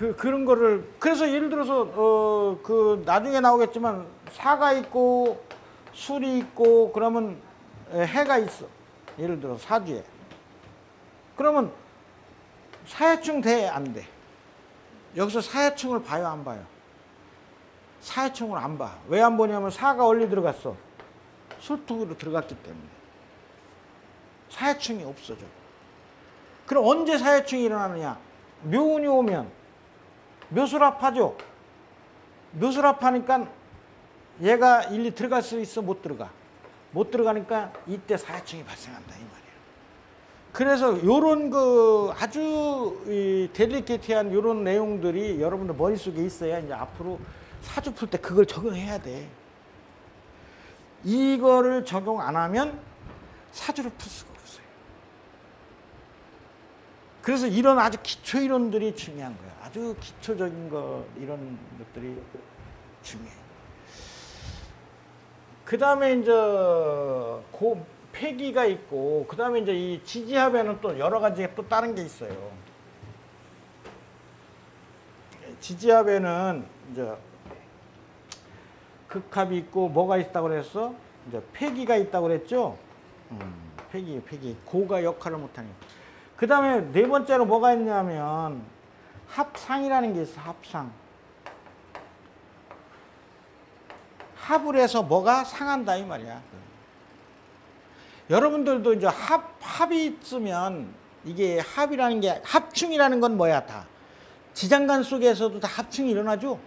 그 그런 거를 그래서 예를 들어서 어 그 나중에 나오겠지만 사가 있고 술이 있고 그러면 해가 있어. 예를 들어 사주에. 그러면 사야충 돼 안 돼? 여기서 사야충을 봐요 안 봐요? 사야충을 안 봐. 왜 안 보냐면 사가 원리 들어갔어. 술투기로 들어갔기 때문에. 사야충이 없어져. 그럼 언제 사야충이 일어나느냐? 묘운이 오면 묘술합하죠. 묘술합하니까 얘가 일리 들어갈 수 있어 못 들어가. 못 들어가니까 이때 사야충이 발생한다 이 말이에요. 그래서 요런 그 아주 델리케이트한 요런 내용들이 여러분들 머릿속에 있어야 이제 앞으로 사주 풀 때 그걸 적용해야 돼. 이거를 적용 안 하면 사주를 풀 수가. 그래서 이런 아주 기초 이론들이 중요한 거예요. 아주 기초적인 거 이런 것들이 중요해. 그 다음에 이제 고 폐기가 있고 그 다음에 이제 이 지지합에는 또 여러 가지 또 다른 게 있어요. 지지합에는 이제 극합이 있고 뭐가 있다고 그랬어? 이제 폐기가 있다고 그랬죠? 음, 폐기, 폐기. 고가 역할을 못하니까. 그 다음에 네 번째로 뭐가 있냐면 합상이라는 게 있어, 합상. 합을 해서 뭐가 상한다 이 말이야. 여러분들도 이제 합, 합이 있으면 이게 합이라는 게 합충이라는 건 뭐야 다. 지장간 속에서도 다 합충이 일어나죠.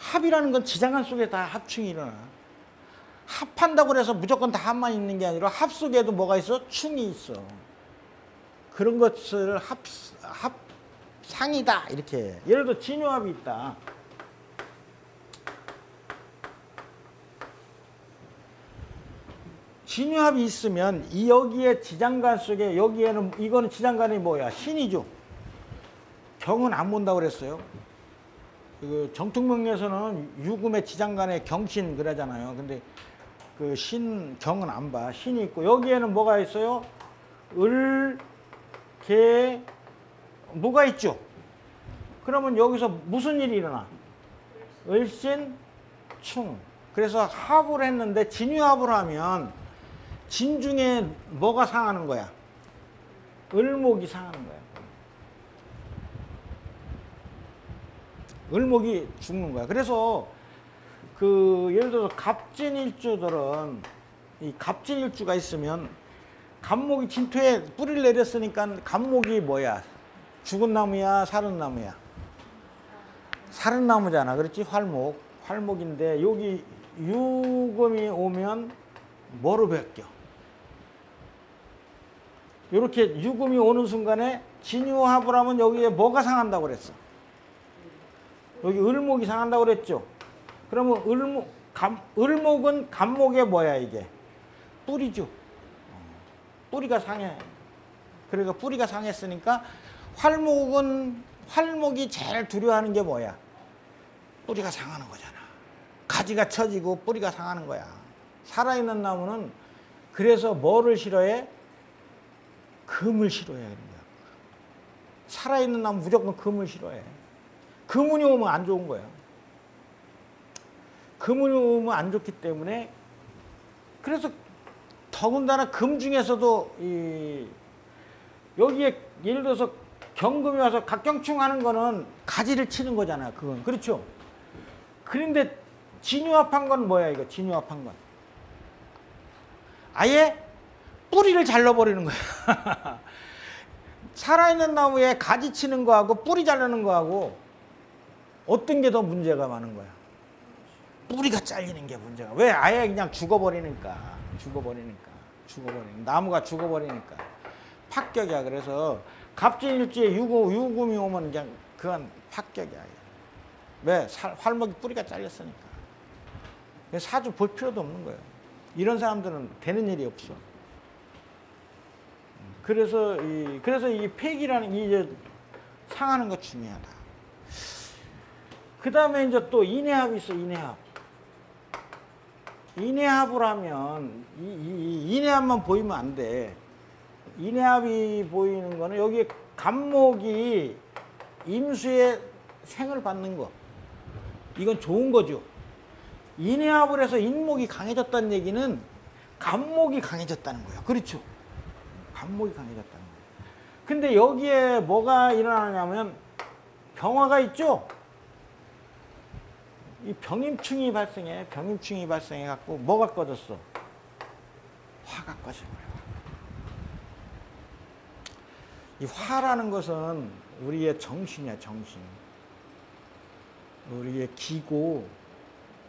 합이라는 건 지장간 속에 다 합충이 일어나. 합한다고 해서 무조건 다 합만 있는 게 아니라 합 속에도 뭐가 있어? 충이 있어. 그런 것을 합, 합상이다. 이렇게. 예를 들어 진요합이 있다. 진유합이 있으면 이 여기에 지장간 속에 여기에는 이거는 지장간이 뭐야? 신이죠. 경은 안 본다고 그랬어요. 그 정통명에서는 유금의 지장간에 경신 그러잖아요. 근데 그 신, 경은 안 봐. 신이 있고 여기에는 뭐가 있어요? 을, 개, 뭐가 있죠? 그러면 여기서 무슨 일이 일어나? 을신, 충. 그래서 합을 했는데 진유합을 하면 진중에 뭐가 상하는 거야? 을목이 상하는 거야. 을목이 죽는 거야. 그래서 그 예를 들어서 갑진일주들은 이 갑진일주가 있으면 갑목이 진토에 뿌리를 내렸으니까 갑목이 뭐야? 죽은 나무야, 사른 나무야? 사른 나무잖아. 그렇지? 활목. 활목인데 여기 유금이 오면 뭐로 바뀌어? 이렇게 유금이 오는 순간에 진유합을 하면 여기에 뭐가 상한다고 그랬어? 여기 을목이 상한다고 그랬죠? 그러면 을목, 감, 을목은 감목의 뭐야 이게? 뿌리죠. 뿌리가 상해. 그러니까 뿌리가 상했으니까 활목은 활목이 제일 두려워하는 게 뭐야? 뿌리가 상하는 거잖아. 가지가 처지고 뿌리가 상하는 거야. 살아있는 나무는 그래서 뭐를 싫어해? 금을 싫어해. 그런 거야. 살아있는 나무 무조건 금을 싫어해. 금운이 오면 안 좋은 거야. 금운이 오면 안 좋기 때문에 그래서 더군다나 금 중에서도 이 여기에 예를 들어서 경금이 와서 각경충 하는 거는 가지를 치는 거잖아. 그건. 그렇죠? 그런데 진유합한 건 뭐야, 이거? 진유합한 건. 아예 뿌리를 잘라버리는 거야. 살아있는 나무에 가지 치는 거하고 뿌리 자르는 거하고 어떤 게 더 문제가 많은 거야? 뿌리가 잘리는 게 문제가. 왜? 아예 그냥 죽어버리니까. 죽어버리니까. 죽어버리니까. 나무가 죽어버리니까. 파격이야. 그래서 갑진일주에 유금, 유금이 오면 그냥 그건 파격이야. 왜? 살, 활목이 뿌리가 잘렸으니까. 사주 볼 필요도 없는 거예요. 이런 사람들은 되는 일이 없어. 그래서 이 그래서 이 폐기라는 이 이제 상하는 거 중요하다. 그 다음에 이제 또 인해합이 있어 인해합. 인해합을 하면 이, 이, 인해합만 보이면 안 돼. 인해합이 보이는 거는 여기에 간목이 임수의 생을 받는 거. 이건 좋은 거죠. 인해합을 해서 인목이 강해졌다는 얘기는 간목이 강해졌다는 거예요. 그렇죠. 간목이 강해졌다는 거예요. 근데 여기에 뭐가 일어나냐면 병화가 있죠. 이 병임충이 발생해. 병임충이 발생해 갖고 뭐가 꺼졌어? 화가 꺼져버려. 이 화라는 것은 우리의 정신이야, 정신. 우리의 기고,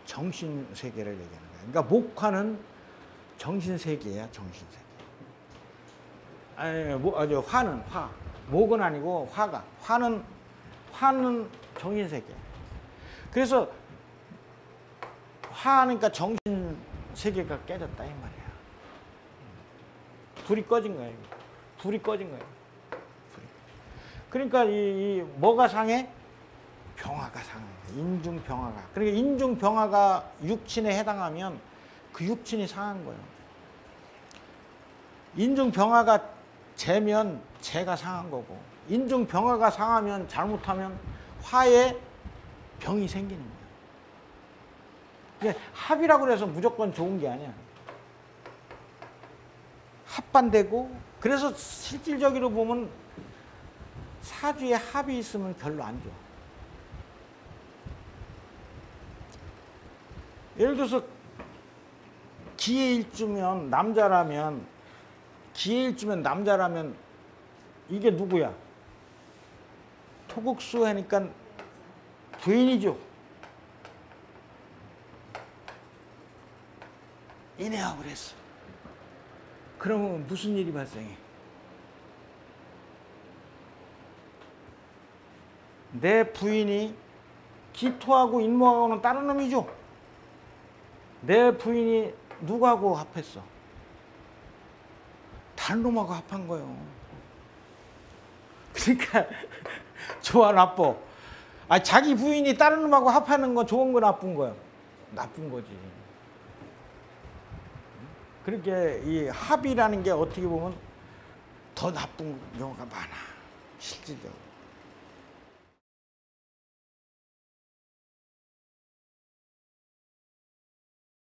정신 세계를 얘기하는 거야. 그러니까 목화는 정신 세계야, 정신 세계. 아니, 뭐, 아주 화는 화. 목은 아니고 화가. 화는 화는 정신 세계. 그래서 화하니까 정신 세계가 깨졌다 이 말이야. 불이 꺼진 거야. 불이 꺼진 거야. 불이. 그러니까 이, 이 뭐가 상해? 병화가 상해. 인중 병화가. 그러니까 인중 병화가 육친에 해당하면 그 육친이 상한 거예요. 인중 병화가 재면 재가 상한 거고 인중 병화가 상하면 잘못하면 화에 병이 생기는 거예요. 이게 합이라고 해서 무조건 좋은 게 아니야. 합반되고 그래서 실질적으로 보면 사주에 합이 있으면 별로 안 좋아. 예를 들어서 기해일주면 남자라면 기해일주면 남자라면 이게 누구야? 토국수 하니까 부인이죠. 인해합을 했어. 그러면 무슨 일이 발생해? 내 부인이 기토하고 인모하고는 다른 놈이죠. 내 부인이 누구하고 합했어? 다른 놈하고 합한 거예요. 그러니까 좋아 나빠. 아 자기 부인이 다른 놈하고 합하는 건 좋은 거 나쁜 거예요? 나쁜 거지. 그렇게 이 합이라는 게 어떻게 보면 더 나쁜 경우가 많아. 실질적으로.